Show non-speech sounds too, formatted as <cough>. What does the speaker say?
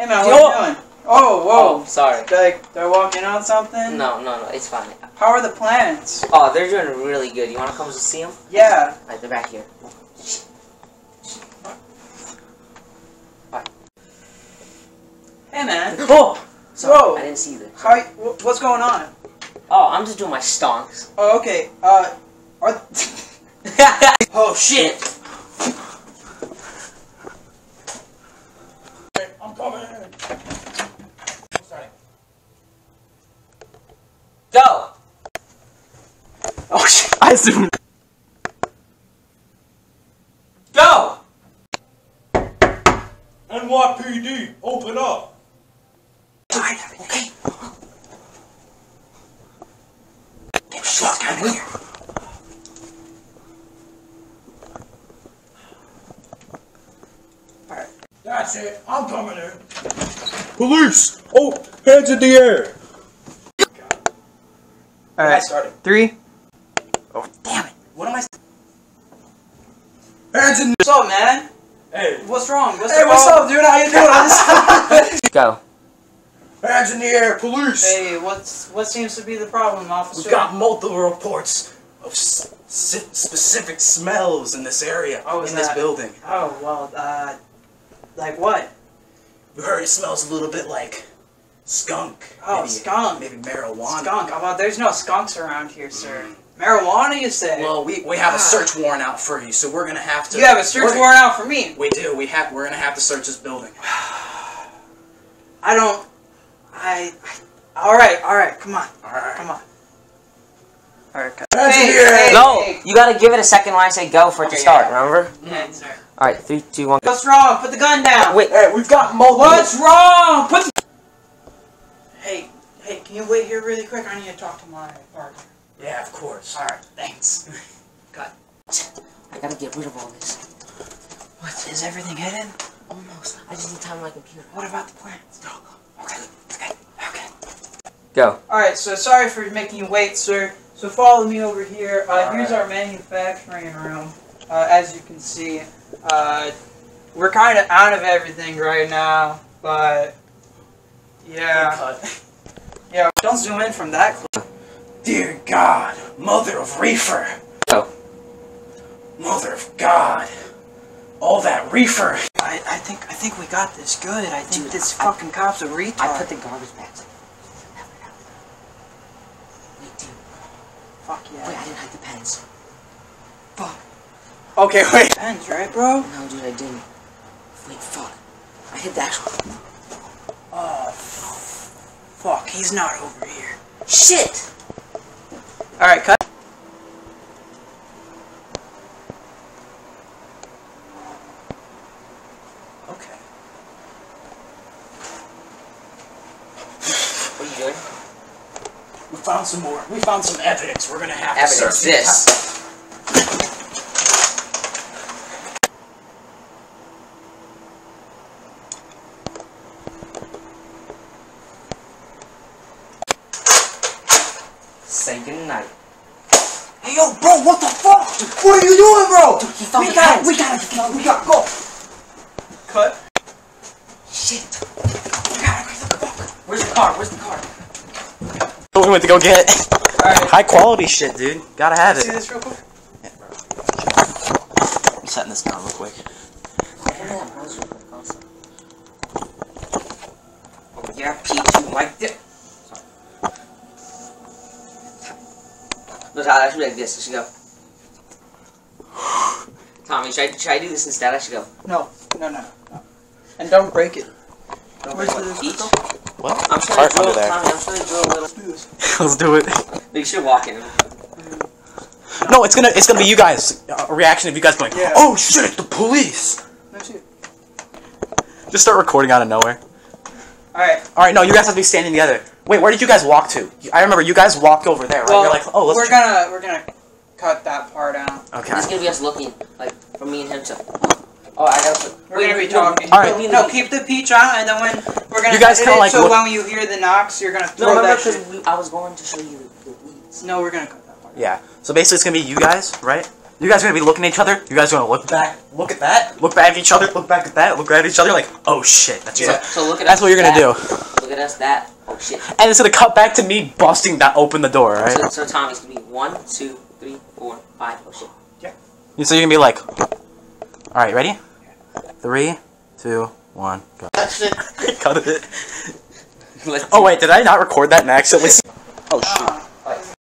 Hey man, what are you doing? Oh, Oh, whoa. sorry. Like, they're walking on something? No, no, no, it's fine. How are the plants? Oh, they're doing really good. You wanna come to see them? Yeah. Right, they're back here. Bye. Hey man. <laughs> Oh! Sorry, Whoa. I didn't see this. How, wh- what's going on? Oh, I'm just doing my stonks. Oh, okay. Uh, are... <laughs> <laughs> oh shit! Go! Oh, shit. I zoomed. Go! NYPD, open up. Okay. Fuck, I'm here. That's it. I'm coming in. Police! Oh, hands in the air. Alright, started. three. Oh, damn it. What am I... Hands in the What's up, man? Hey, What's wrong? What's Hey, what's problem? dude? How you doing? <laughs> Go. hands in the air, police! hey, what's what seems to be the problem, officer? We've got multiple reports of s- s- specific smells in this area, Oh, is in this building. Oh, well, uh, like what? We heard it smells a little bit like skunk. Oh, maybe, skunk. Maybe marijuana. Skunk. Oh, well, there's no skunks around here, sir. Marijuana, you say? Well, we, we have Ah. a search warrant out for you, so we're gonna have to. you have a search warrant out for me. We do. We have. We're gonna have to search this building. <sighs> I don't. I. I all right, all right. Come on, All right. come on. All right, cut. Hands Hey, the air. hey. You gotta give it a second when I say go for it to start, yeah. remember? Yeah, sir. Alright, three, two, one, go. What's wrong? Put the gun down. Wait, Hey, we've got multiple. What's wrong? Put. The... Hey, hey, can you wait here really quick? I need to talk to my partner. Yeah, of course. All right, thanks. <laughs> Got I gotta get rid of all this. What is everything hidden? Almost. I just need time on my computer. What about the plants? Okay, okay, okay. Go. Alright, so sorry for making you wait, sir. So follow me over here. Uh, here's our manufacturing room. Uh, as you can see, uh, we're kind of out of everything right now, but yeah, yeah. Don't zoom in from that. close. Dear God, Mother of Reefer. Go. Mother of God. All that reefer. I, I think I think we got this good. I think Dude, this I- fucking cop's a retard. I put the garbage bags. Wait, dude. Fuck yeah. Wait. I didn't hide the pens. Okay, wait. Pens, right, bro? No, dude, I didn't. Wait, fuck. I hit the actual. Oh, fuck. He's not over here. Shit! All right, cut. Okay. What are you doing? We found some more. We found some evidence. We're gonna have to Evidence. search the This. Say goodnight. Hey, yo, bro, what the fuck? What are you doing, bro? He found we got pens. we gotta, we gotta, we gotta go. Cut. Shit. We gotta go the fuck. Where's the car? Where's the car? What we went to go get. Alright, High quality shit, dude. Gotta have see it. this real quick? I'm setting this down real quick. Oh, yeah, P2 like this. No, Tyler, I should be like this. I should go. <gasps> Tommy, should I, should I do this instead? I should go. No, no, no, no. And don't break it. Don't Where's break the- what? What? I'm just Cart gonna under drill. Tommy, I'm just gonna drill a little. Let's do this. <laughs> Let's do it. No, <laughs> you should walk in. No, it's gonna it's gonna be you guys. Uh, a reaction of you guys going, Yeah. "Oh shit, the police!" That's it. Just start recording out of nowhere. Alright, All right, no, you guys have to be standing together. Wait, where did you guys walk to? I remember you guys walked over there, right? well, You're like, "Oh, let's." we're try-" gonna, we're gonna cut that part out. Okay. It's gonna be us looking, like, for me and him to. Oh, I gotta put. We're wait, gonna be wait, no, talking. no, Alright. No, keep the peach out, and then when we're gonna You guys kinda like so look- when you hear the knocks, you're gonna No, remember, that because shit. I was going to show you the, the weeds. No, we're gonna cut that part. Yeah. So basically, it's gonna be you guys, right? You guys are gonna be looking at each other. You guys are gonna look back, look at that, look back at each other, look back at that, look at each other, like, oh shit. That's So, what- so look at That's us. what you're gonna do. Look at us. That. Oh shit. And it's gonna cut back to me busting that open the door, right? So, so Tommy's gonna be one, two, three, four, five. Oh shit. So you're gonna be like, all right, ready? Three, two, one, go. <laughs> Cut it. Let's Oh wait, did I not record that and accidentally? <laughs> Oh shoot. Uh,